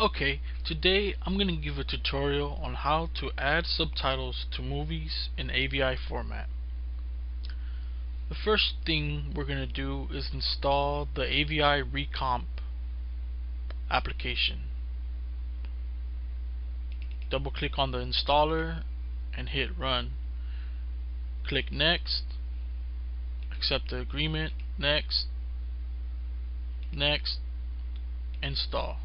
Okay, today I'm going to give a tutorial on how to add subtitles to movies in AVI format. The first thing we're going to do is install the AVI Recomp application. Double click on the installer and hit run. Click next, accept the agreement, next, next, install.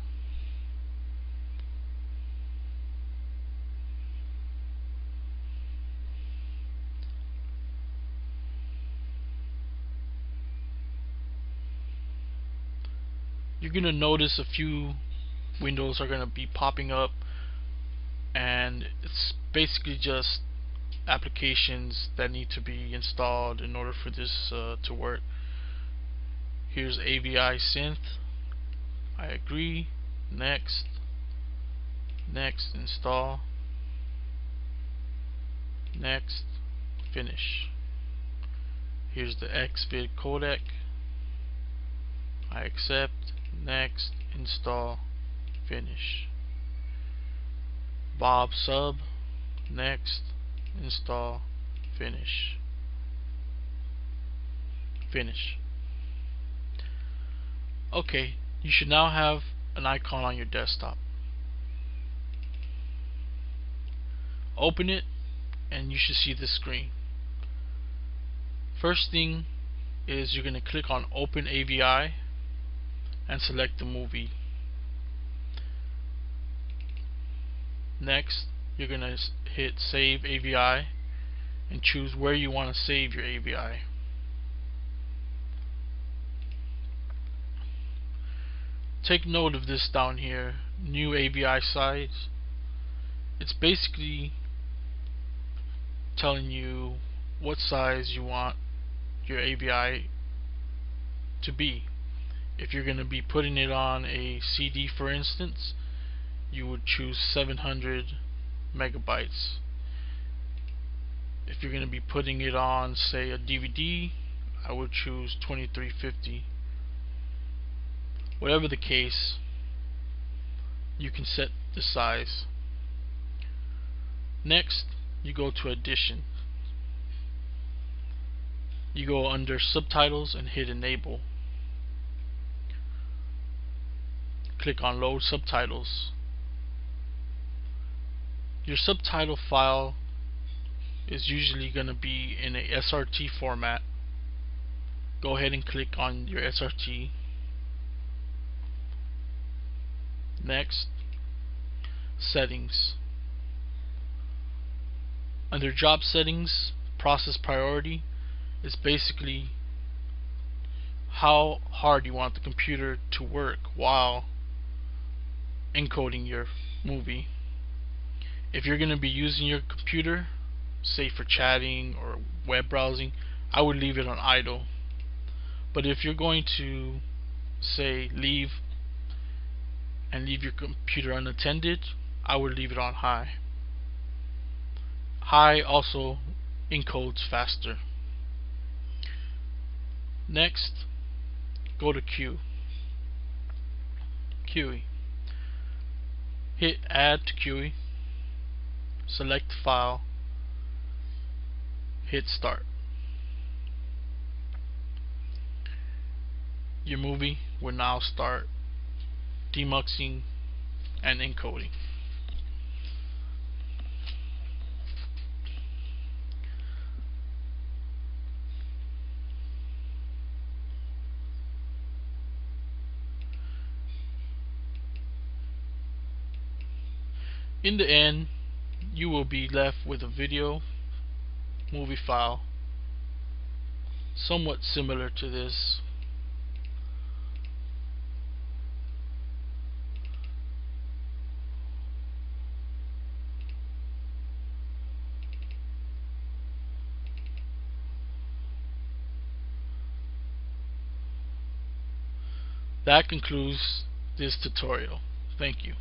You're going to notice a few windows are going to be popping up and it's basically just applications that need to be installed in order for this uh, to work. Here's AviSynth. I agree. Next. Next install. Next finish. Here's the XVID codec. I accept next install finish. VobSub next install finish. Finish. Okay you should now have an icon on your desktop. Open it and you should see this screen. First thing is you're going to click on open AVI and select the movie. Next you're gonna hit save AVI and choose where you want to save your AVI take note of this down here new AVI size. It's basically telling you what size you want your AVI to be if you're going to be putting it on a CD for instance you would choose 700 megabytes. If you're going to be putting it on say a DVD I would choose 2350 whatever the case you can set the size. Next you go to addition you go under subtitles and hit enable click on load subtitles. Your subtitle file is usually going to be in a SRT format. Go ahead and click on your SRT next settings. Under job settings process priority is basically how hard you want the computer to work while encoding your movie. If you're going to be using your computer, say for chatting or web browsing, I would leave it on idle. But if you're going to say leave and leave your computer unattended, I would leave it on high. High also encodes faster. Next, go to Q. queue hit add to queue select file. Hit start. Your movie will now start demuxing and encoding in the end you will be left with a video movie file somewhat similar to this That concludes this tutorial. Thank you.